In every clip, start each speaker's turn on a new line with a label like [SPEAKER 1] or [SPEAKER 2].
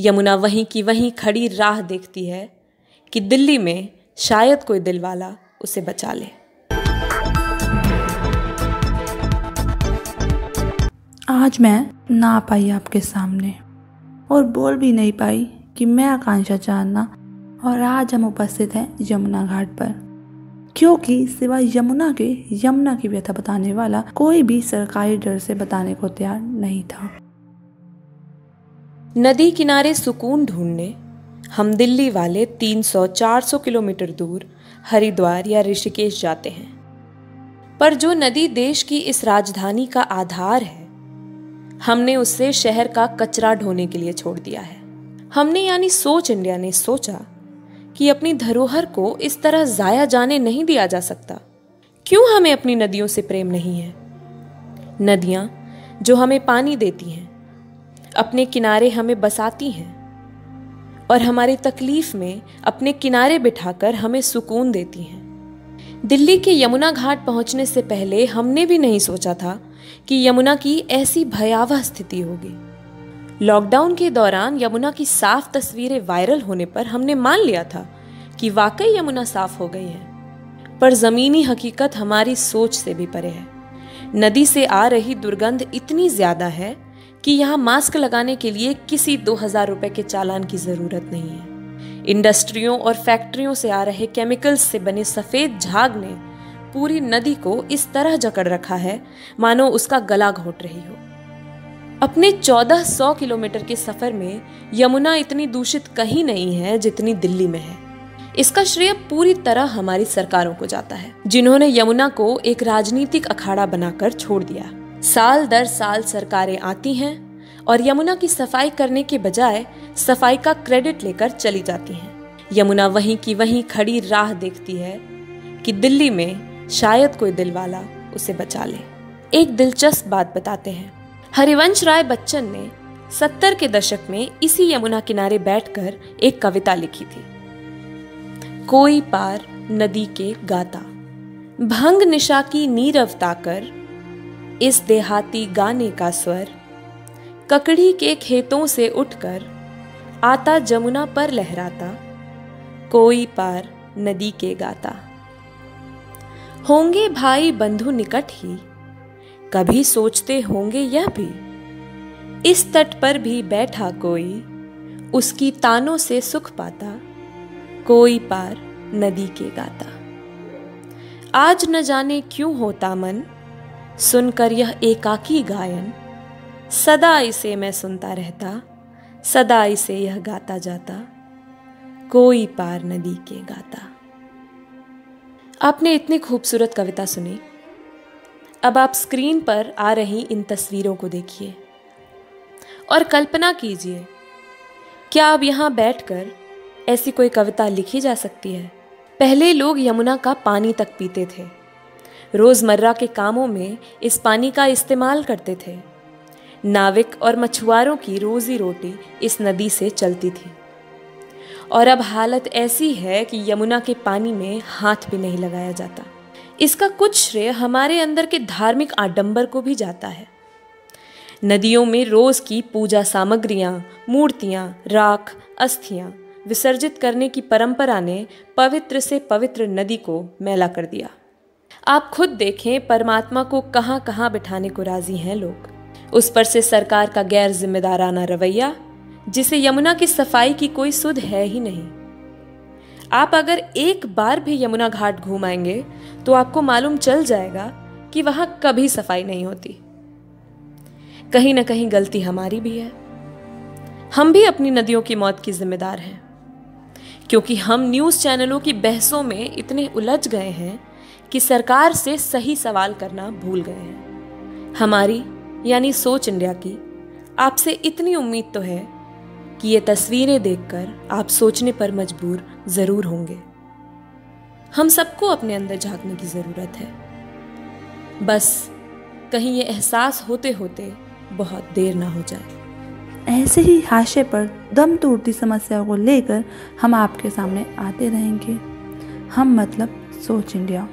[SPEAKER 1] यमुना वहीं की वहीं खड़ी राह देखती है कि दिल्ली में शायद कोई दिलवाला उसे बचा ले।
[SPEAKER 2] आज मैं ना पाई आपके सामने और बोल भी नहीं पाई कि मैं आकांक्षा चांदना और आज हम उपस्थित हैं यमुना घाट पर। क्योंकि सिवा यमुना के, यमुना की व्यथा बताने वाला कोई भी सरकारी डर से बताने को तैयार नहीं था।
[SPEAKER 1] नदी किनारे सुकून ढूँढने, हम दिल्ली वाले 300-400 किलोमीटर दूर हरिद्वार या ऋषिकेश जाते हैं। पर जो नदी देश की इस राजधानी का आधार है, हमने उससे शहर का कचरा ढोने के लिए छोड़ दिया है। हमने यानी सोच इंडिया ने सोचा कि अपनी धरोहर को इस तरह जाया जाने नहीं दिया जा सकता। क्यों हमें अपनी नदियों से प्रेम नहीं है? नदियाँ जो हमें पानी देती हैं अपने किनारे हमें बसाती हैं और हमारी तकलीफ़ में अपने किनारे बिठाकर हमें सुकून देती हैं। दिल्ली के यमुना घाट पहुँचने से पहले हमने भी नहीं सोचा था कि यमुना की ऐसी भयावह स्थिति होगी। लॉकडाउन के दौरान यमुना की साफ़ तस्वीरें वायरल होने पर हमने मान लिया था कि वाकई यमुना साफ़ हो गई है, पर जमीनी हकीकत हमारी सोच से भी परे है। नदी से आ रही दुर्गंध इतनी ज़्यादा है कि यहाँ मास्क लगाने के लिए किसी दो हज़ार रुपए के चालान की ज़रूरत नहीं है। इंडस्ट्रियों और फैक्ट्रियों से आ रहे केमिकल्स से बने सफ़ेद झाग ने पूरी नदी को इस तरह जकड़ रखा है, मानो उसका गला घोट रही हो। अपने 1400 किलोमीटर के सफ़र में यमुना इतनी दूषित कहीं नहीं है जितनी दिल्ली में है। इसका श्रेय पूरी तरह हमारी सरकारों को जाता है, जिन्होंने यमुना को एक राजनीतिक अखाड़ा बनाकर छोड़ दिया। साल दर साल सरकारें आती हैं और यमुना की सफ़ाई करने के बजाय सफ़ाई का क्रेडिट लेकर चली जाती हैं। यमुना वहीं की वहीं खड़ी राह देखती है कि दिल्ली में शायद कोई दिलवाला उसे बचा ले। एक दिलचस्प बात बताते हैं। हरिवंश राय बच्चन ने सत्तर के दशक में इसी यमुना किनारे बैठकर एक कविता लिखी थी। कोई पार नदी के गाता, भंग निशा की नीरव ताकर इस देहाती गाने का स्वर। ककड़ी के खेतों से उठकर आता जमुना पर लहराता, कोई पार नदी के गाता। होंगे भाई बंधु निकट ही, कभी सोचते होंगे यह भी, इस तट पर भी बैठा कोई, उसकी तानों से सुख पाता, कोई पार नदी के गाता। आज न जाने क्यों होता मन सुनकर यह एकाकी गायन, सदा इसे मैं सुनता रहता, सदा इसे यह गाता जाता, कोई पार नदी के गाता। आपने इतनी खूबसूरत कविता सुनी। अब आप स्क्रीन पर आ रही इन तस्वीरों को देखिए और कल्पना कीजिए, क्या अब यहाँ बैठकर ऐसी कोई कविता लिखी जा सकती है? पहले लोग यमुना का पानी तक पीते थे। रोज़मर्रा के कामों में इस पानी का इस्तेमाल करते थे। नाविक और मछुआरों की रोजी रोटी इस नदी से चलती थी। और अब हालत ऐसी है कि यमुना के पानी में हाथ भी नहीं लगाया जाता। इसका कुछ श्रेय हमारे अंदर के धार्मिक आडंबर को भी जाता है। नदियों में रोज की पूजा सामग्रियाँ, मूर्तियाँ, राख, अस्थियाँ विसर्जित करने की परंपरा ने पवित्र से पवित्र नदी को मैला कर दिया। आप खुद देखें, परमात्मा को कहाँ कहाँ बिठाने को राज़ी हैं लोग। उस पर से सरकार का गैर जिम्मेदाराना रवैया, जिसे यमुना की सफ़ाई की कोई सुध है ही नहीं। आप अगर एक बार भी यमुना घाट घूम आएँगे तो आपको मालूम चल जाएगा कि वहाँ कभी सफ़ाई नहीं होती। कहीं ना कहीं गलती हमारी भी है। हम भी अपनी नदियों की मौत की जिम्मेदार हैं, क्योंकि हम न्यूज़ चैनलों की बहसों में इतने उलझ गए हैं कि सरकार से सही सवाल करना भूल गए हैं। हमारी, यानी सोच इंडिया की, आपसे इतनी उम्मीद तो है कि ये तस्वीरें देखकर आप सोचने पर मजबूर ज़रूर होंगे। हम सबको अपने अंदर झांकने की ज़रूरत है। बस कहीं ये एहसास होते होते बहुत देर ना हो जाए।
[SPEAKER 2] ऐसे ही हाशे पर दम तोड़ती समस्याओं को लेकर हम आपके सामने आते रहेंगे। हम मतलब सोच इंडिया।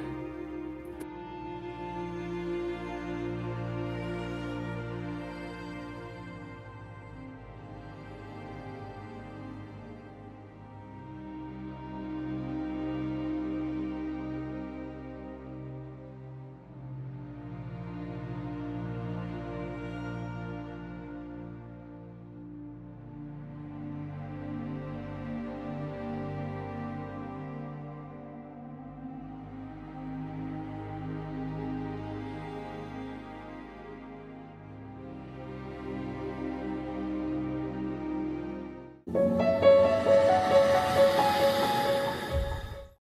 [SPEAKER 1] है